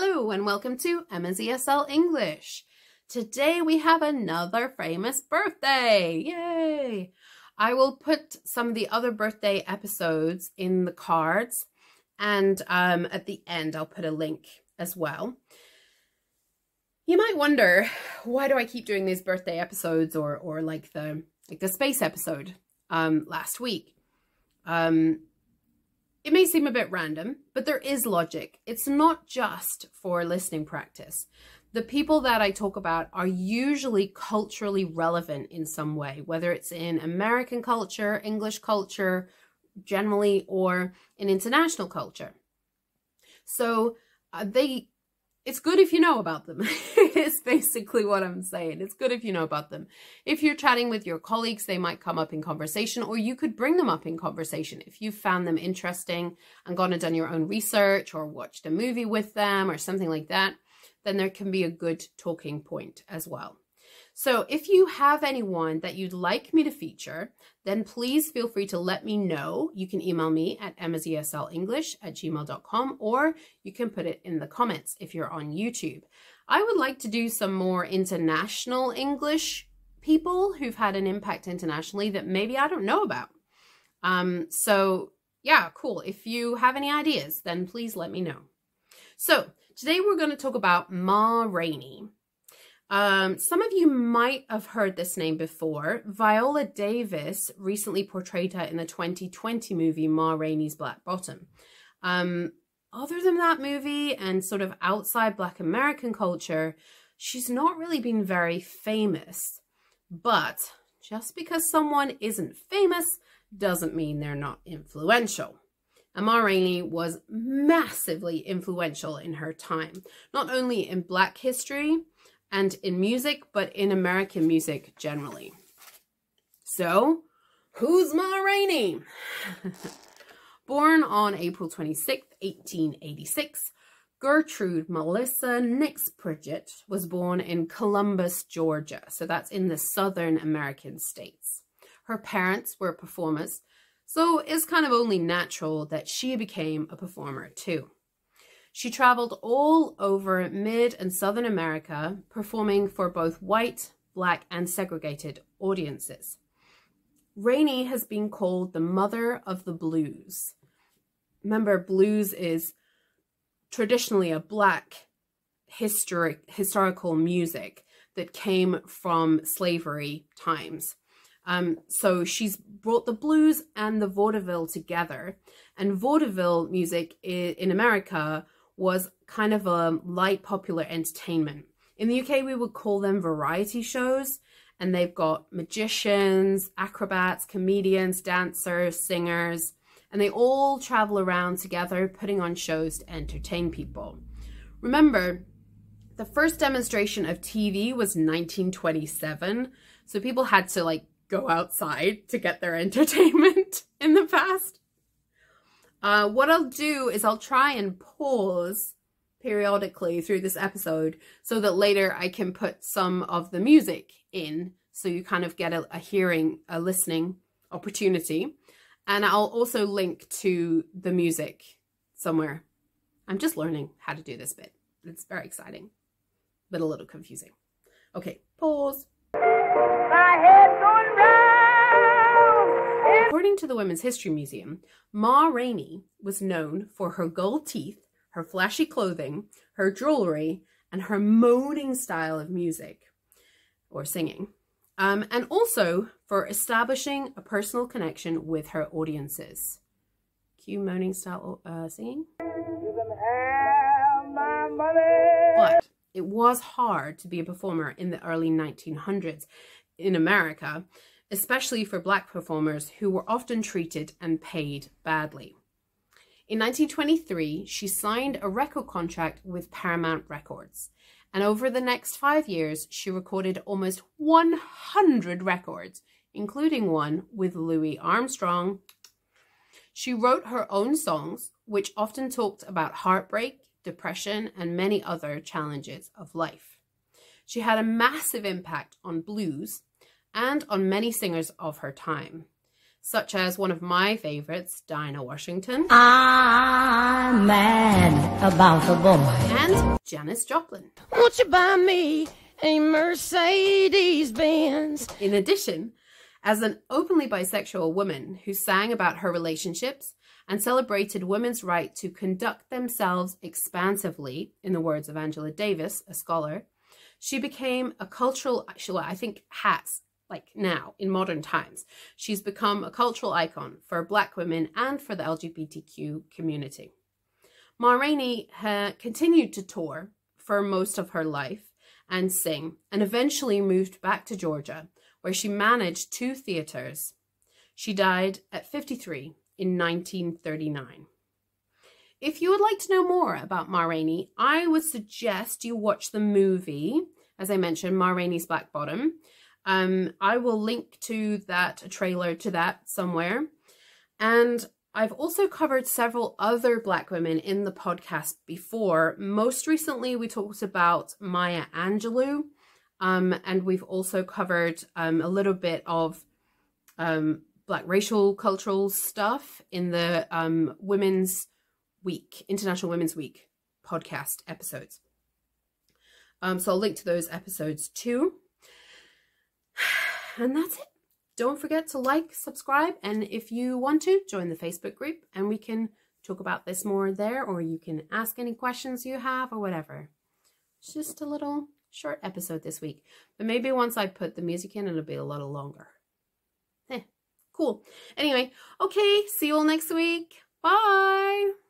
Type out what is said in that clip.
Hello and welcome to Emma's ESL English. Today we have another famous birthday. Yay! I will put some of the other birthday episodes in the cards and um, at the end I'll put a link as well. You might wonder, why do I keep doing these birthday episodes or or like the like the space episode um, last week? Um, it may seem a bit random, but there is logic. It's not just for listening practice. The people that I talk about are usually culturally relevant in some way, whether it's in American culture, English culture, generally, or in international culture. So uh, they it's good if you know about them. it's basically what I'm saying. It's good if you know about them. If you're chatting with your colleagues, they might come up in conversation, or you could bring them up in conversation. If you found them interesting and gone and done your own research or watched a movie with them or something like that, then there can be a good talking point as well. So if you have anyone that you'd like me to feature, then please feel free to let me know. You can email me at emmaseslenglish at gmail.com or you can put it in the comments if you're on YouTube. I would like to do some more international English people who've had an impact internationally that maybe I don't know about. Um, so yeah, cool. If you have any ideas, then please let me know. So today we're going to talk about Ma Rainey. Um, some of you might have heard this name before. Viola Davis recently portrayed her in the 2020 movie Ma Rainey's Black Bottom. Um, other than that movie and sort of outside Black American culture, she's not really been very famous. But just because someone isn't famous doesn't mean they're not influential. Ma Rainey was massively influential in her time, not only in Black history, and in music, but in American music generally. So, who's Ma Rainey? Born on April 26, 1886, Gertrude Melissa Nix Pridgett was born in Columbus, Georgia. So that's in the southern American states. Her parents were performers, so it's kind of only natural that she became a performer too. She traveled all over mid and Southern America, performing for both white, black, and segregated audiences. Rainey has been called the mother of the blues. Remember, blues is traditionally a black historic historical music that came from slavery times. Um, so she's brought the blues and the vaudeville together. And vaudeville music in America was kind of a light popular entertainment. In the UK, we would call them variety shows, and they've got magicians, acrobats, comedians, dancers, singers, and they all travel around together putting on shows to entertain people. Remember, the first demonstration of TV was 1927, so people had to like go outside to get their entertainment in the past. Uh, what I'll do is I'll try and pause periodically through this episode so that later I can put some of the music in so you kind of get a, a hearing, a listening opportunity. And I'll also link to the music somewhere. I'm just learning how to do this bit. It's very exciting, but a little confusing. Okay, pause. According to the Women's History Museum, Ma Rainey was known for her gold teeth, her flashy clothing, her jewelry, and her moaning style of music or singing. Um, and also for establishing a personal connection with her audiences. Cue moaning style uh, singing. But it was hard to be a performer in the early 1900s in America especially for black performers who were often treated and paid badly. In 1923, she signed a record contract with Paramount Records, and over the next five years, she recorded almost 100 records, including one with Louis Armstrong. She wrote her own songs, which often talked about heartbreak, depression, and many other challenges of life. She had a massive impact on blues and on many singers of her time. such as one of my favorites, Dinah Washington. I'm mad about the boy. And Janis Joplin. Won't you buy me a Mercedes Benz? In addition, as an openly bisexual woman who sang about her relationships and celebrated women's right to conduct themselves expansively, in the words of Angela Davis, a scholar, she became a cultural, actually, I think has, like now, in modern times. She's become a cultural icon for Black women and for the LGBTQ community. Ma Rainey uh, continued to tour for most of her life and sing, and eventually moved back to Georgia, where she managed two theaters. She died at 53 in 1939. If you would like to know more about Ma Rainey, I would suggest you watch the movie, as I mentioned, Ma Rainey's Black Bottom. Um, I will link to that trailer to that somewhere. And I've also covered several other Black women in the podcast before. Most recently, we talked about Maya Angelou, um, and we've also covered um, a little bit of um, Black racial cultural stuff in the um, Women's Week, International Women's Week podcast episodes. Um, so I'll link to those episodes too. And that's it. Don't forget to like, subscribe, and if you want to, join the Facebook group and we can talk about this more there, or you can ask any questions you have or whatever. It's just a little short episode this week. But maybe once I put the music in, it'll be a little longer. Eh, cool. Anyway, okay, see you all next week. Bye.